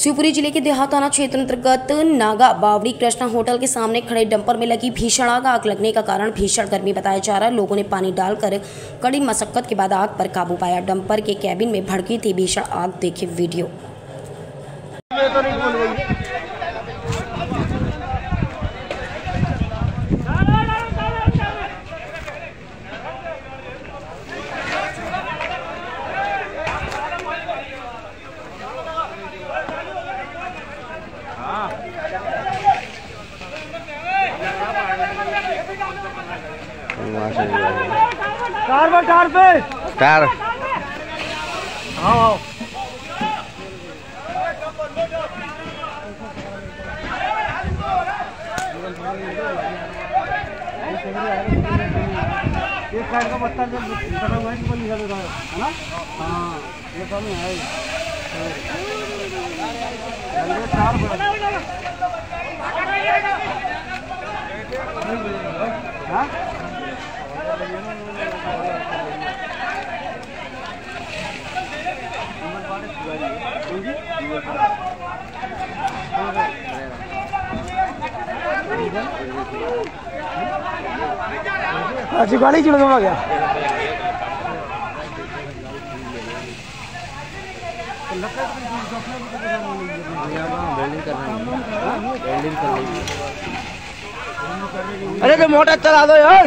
शिवपुरी ज़िले के देहा थाना क्षेत्र अंतर्गत नागा बावड़ी कृष्णा होटल के सामने खड़े डंपर में लगी भीषण आग। आग लगने का कारण भीषण गर्मी बताया जा रहा है। लोगों ने पानी डालकर कड़ी मशक्कत के बाद आग पर काबू पाया। डंपर के कैबिन में भड़की थी भीषण आग, देखे वीडियो। कार पे कार पे। स्टार आओ एक साइड का बत्ता जब बड़ा हुआ है कि निकल रहा है है ना? हाँ ये सब में है। चार बड़ा हाँ अच्छी गाड़ी चल गया रहे हैं। रही है अरे तो मोटर चला दो यार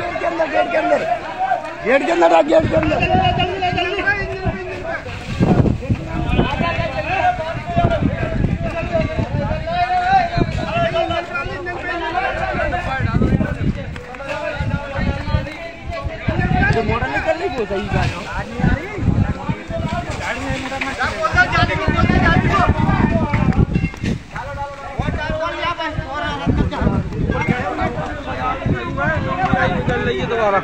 गेट के अंदर गेट के अंदर गेट के अंदर गेट के अंदर निकल सही जा रहा रही दोबारा